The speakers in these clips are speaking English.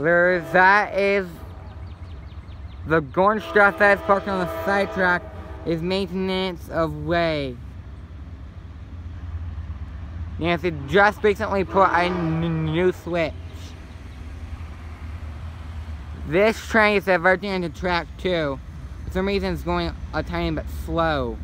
There, that is the orange stuff that's parked on the side track is maintenance of way. It just recently put a new switch. This train is diverging into track two. For some reason it's going a tiny bit slow.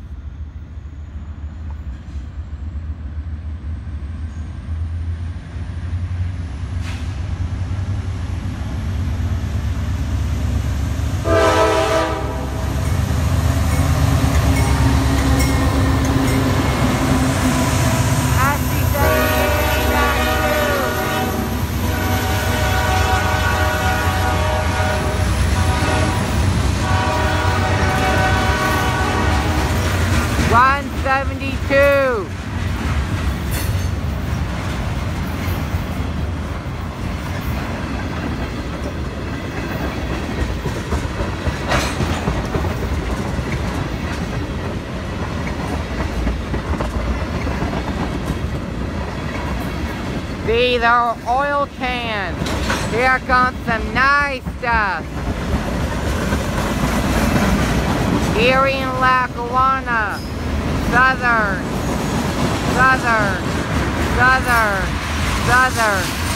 One seventy-two. These are oil cans. Here comes some nice stuff. Erie and Lackawanna. Southern. Southern. Southern. Southern.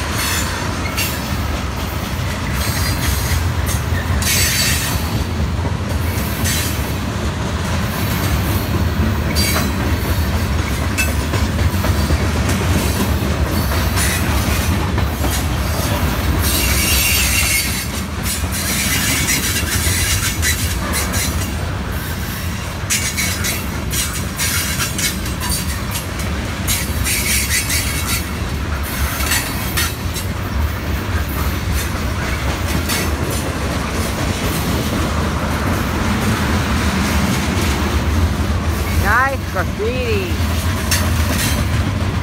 Graffiti.